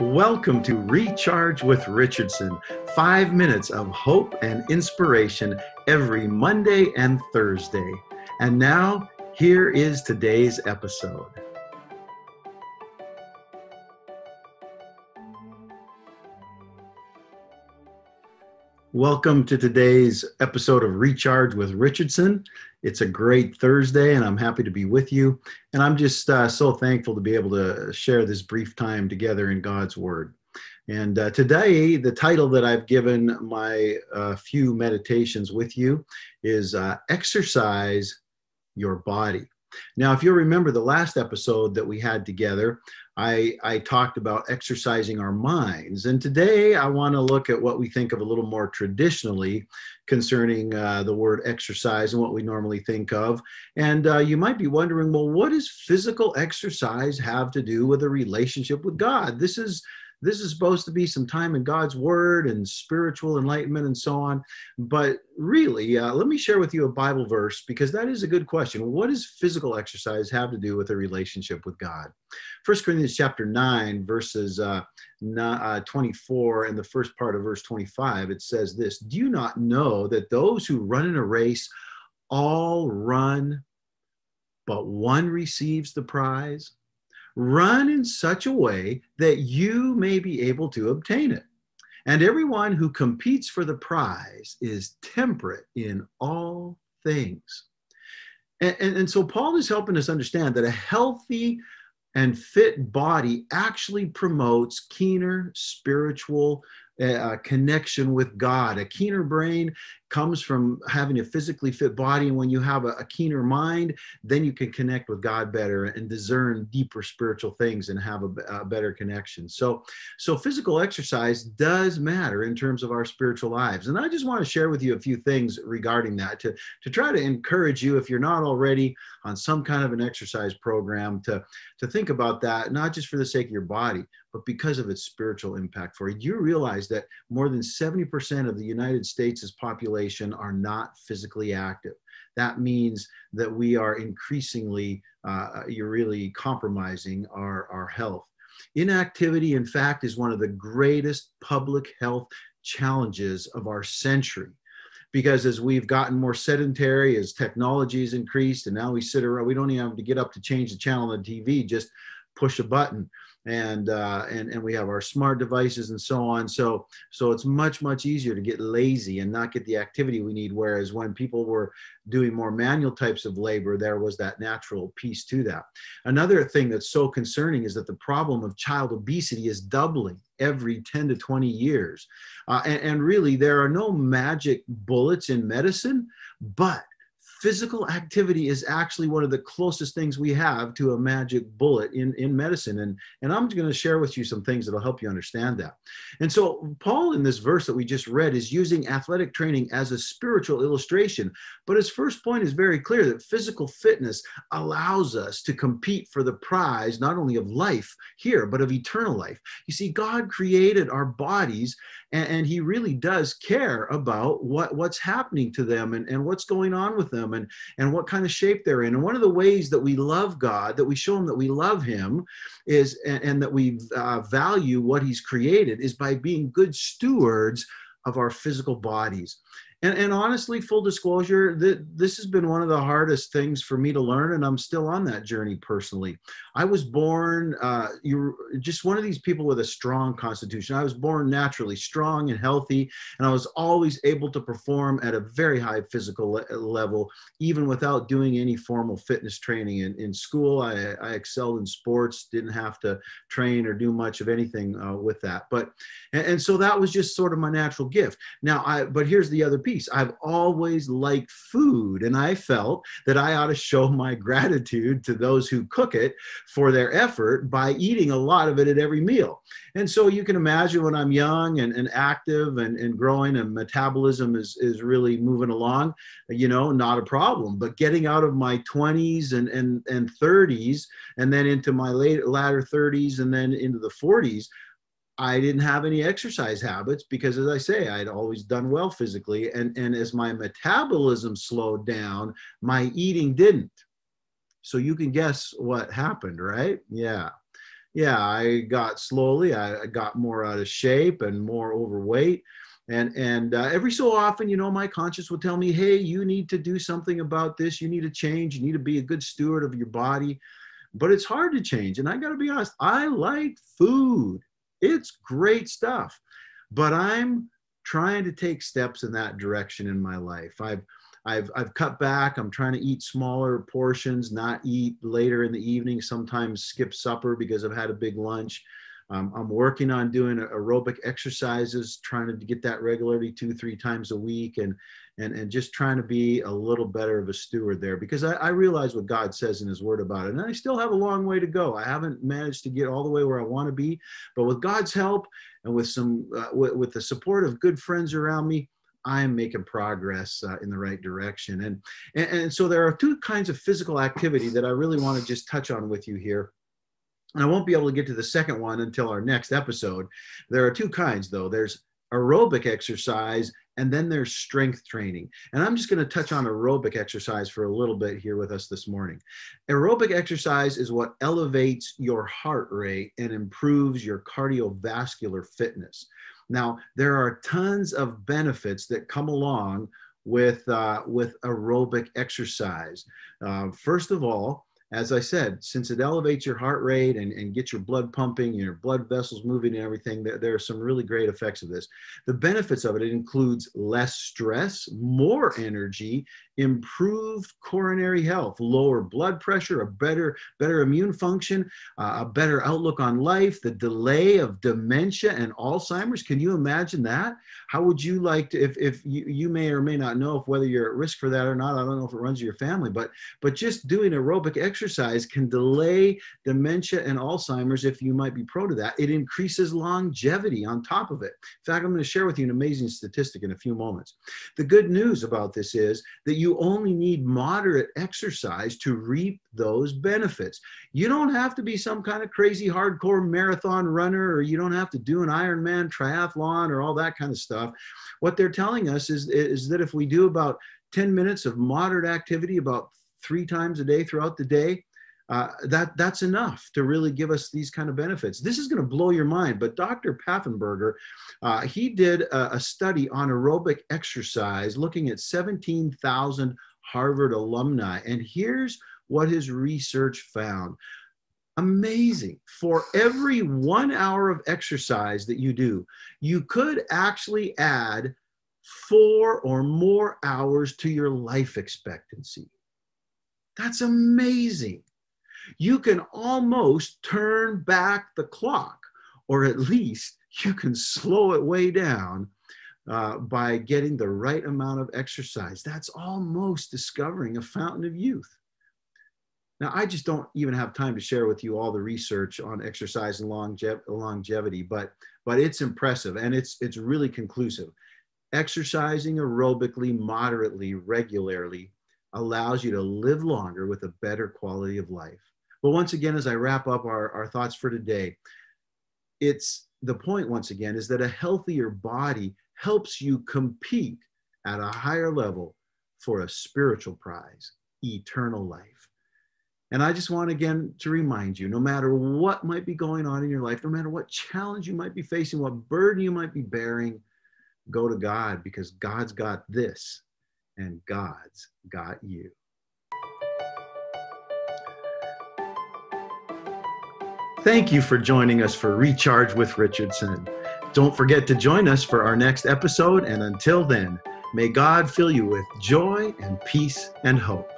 Welcome to Recharge with Richardson. Five minutes of hope and inspiration every Monday and Thursday. And now, here is today's episode. Welcome to today's episode of Recharge with Richardson. It's a great Thursday, and I'm happy to be with you. And I'm just uh, so thankful to be able to share this brief time together in God's Word. And uh, today, the title that I've given my uh, few meditations with you is uh, Exercise Your Body. Now, if you'll remember the last episode that we had together, I, I talked about exercising our minds. And today I want to look at what we think of a little more traditionally concerning uh, the word exercise and what we normally think of. And uh, you might be wondering, well, what does physical exercise have to do with a relationship with God? This is this is supposed to be some time in God's Word and spiritual enlightenment and so on. But really, uh, let me share with you a Bible verse because that is a good question. What does physical exercise have to do with a relationship with God? First Corinthians chapter 9, verses uh, uh 24 and the first part of verse 25, it says this Do you not know that those who run in a race all run, but one receives the prize? Run in such a way that you may be able to obtain it. And everyone who competes for the prize is temperate in all things. And, and, and, so Paul is helping us understand that a healthy and fit body actually promotes keener spiritual uh, connection with God. A keener brain comes from having a physically fit body. And when you have a, a, keener mind, then you can connect with God better and discern deeper spiritual things and have a, a, better connection. So, so physical exercise does matter in terms of our spiritual lives. And I just want to share with you a few things regarding that to, to try to encourage you, if you're not already on some kind of an exercise program, to, to think about that, not just for the sake of your body, but because of its spiritual impact for you. You realize that more than 70% of the United States' population population are not physically active. That means that we are increasingly, uh, you're really compromising our, our health. Inactivity, in fact, is one of the greatest public health challenges of our century because as we've gotten more sedentary, as technology has increased, and now we sit around, we don't even have to get up to change the channel on the TV, just push a button and uh, and and we have our smart devices and so on. So so it's much much easier to get lazy and not get the activity we need. Whereas when people were doing more manual types of labor, there was that natural piece to that. Another thing that's so concerning is that the problem of child obesity is doubling every 10 to 20 years. Uh, and, and really, there are no magic bullets in medicine, but physical activity is actually one of the closest things we have to a magic bullet in, in medicine. And, and I'm going to share with you some things that'll help you understand that. And so, Paul, in this verse that we just read, is using athletic training as a spiritual illustration. But his first point is very clear that physical fitness allows us to compete for the prize, not only of life here, but of eternal life. You see, God created our bodies, and, and he really does care about what, what's happening to them and, and what's going on with them them and, and what kind of shape they're in. And one of the ways that we love God, that we show him that we love him, is and, and that we uh, value what he's created is by being good stewards of our physical bodies and, and honestly, full disclosure, that this has been one of the hardest things for me to learn, and I'm still on that journey personally. I was born, uh, you're just one of these people with a strong constitution. I was born naturally strong and healthy, and I was always able to perform at a very high physical le- level, even without doing any formal fitness training. In, in school, I, I excelled in sports, didn't have to train or do much of anything uh, with that. But and, and so that was just sort of my natural gift. Now, I but here's the other piece piece. I've always liked food, and I felt that I ought to show my gratitude to those who cook it for their effort by eating a lot of it at every meal. And so you can imagine when I'm young and, and active and, and growing and metabolism is, is really moving along, you know, not a problem. But getting out of my 20s and, and, and 30s and then into my late latter 30s and then into the 40s, I didn't have any exercise habits because, as I say, I'd always done well physically. And, and as my metabolism slowed down, my eating didn't. So you can guess what happened, right? Yeah. yeah, I got slowly, I, got more out of shape and more overweight. And, and uh, every so often, you know, my conscience will tell me, hey, you need to do something about this. You need to change. You need to be a good steward of your body. But it's hard to change. And I got to be honest, I like food, it's great stuff. But I'm trying to take steps in that direction in my life. I've I've I've cut back. I'm trying to eat smaller portions, not eat later in the evening. Sometimes skip supper because I've had a big lunch. Um, I'm working on doing aerobic exercises, trying to get that regularly two, three times a week, and and and just trying to be a little better of a steward there because I, I realize what God says in His Word about it, and I still have a long way to go. I haven't managed to get all the way where I want to be, but with God's help and with some uh, with, the support of good friends around me, I'm making progress uh, in the right direction. And, and, and so there are two kinds of physical activity that I really want to just touch on with you here. And I won't be able to get to the second one until our next episode. There are two kinds, though. There's aerobic exercise and then there's strength training. And I'm just going to touch on aerobic exercise for a little bit here with us this morning. Aerobic exercise is what elevates your heart rate and improves your cardiovascular fitness. Now, there are tons of benefits that come along with, uh, with aerobic exercise. Uh, first of all, as I said, since it elevates your heart rate and, and gets your blood pumping, and your blood vessels moving and everything, there, there are some really great effects of this. The benefits of it, it includes less stress, more energy, improved coronary health, lower blood pressure, a better, better immune function, uh, a better outlook on life, the delay of dementia and Alzheimer's. Can you imagine that? How would you like to, if, if you, you may or may not know if whether you're at risk for that or not, I don't know if it runs in your family, but, but just doing aerobic exercise can delay dementia and Alzheimer's if you might be pro to that. It increases longevity on top of it. In fact, I'm going to share with you an amazing statistic in a few moments. The good news about this is that you you only need moderate exercise to reap those benefits. You don't have to be some kind of crazy hardcore marathon runner, or you don't have to do an Ironman triathlon or all that kind of stuff. What they're telling us is, is that if we do about 10 minutes of moderate activity about three times a day throughout the day, uh, that that's enough to really give us these kind of benefits. This is going to blow your mind. But Dr. Paffenbarger, uh, he did a, a, study on aerobic exercise, looking at 17,000 Harvard alumni, and here's what his research found. Amazing. For every one hour of exercise that you do, you could actually add four or more hours to your life expectancy. That's amazing you can almost turn back the clock, or at least you can slow it way down uh, by getting the right amount of exercise. That's almost discovering a fountain of youth. Now, I just don't even have time to share with you all the research on exercise and longev- longevity, but but it's impressive and it's it's really conclusive. Exercising aerobically, moderately, regularly allows you to live longer with a better quality of life. But once again, as I wrap up our, our thoughts for today, it's the point once again is that a healthier body helps you compete at a higher level for a spiritual prize, eternal life. And I just want again to remind you no matter what might be going on in your life, no matter what challenge you might be facing, what burden you might be bearing, go to God because God's got this and God's got you. Thank you for joining us for Recharge with Richardson. Don't forget to join us for our next episode, and until then, may God fill you with joy and peace and hope.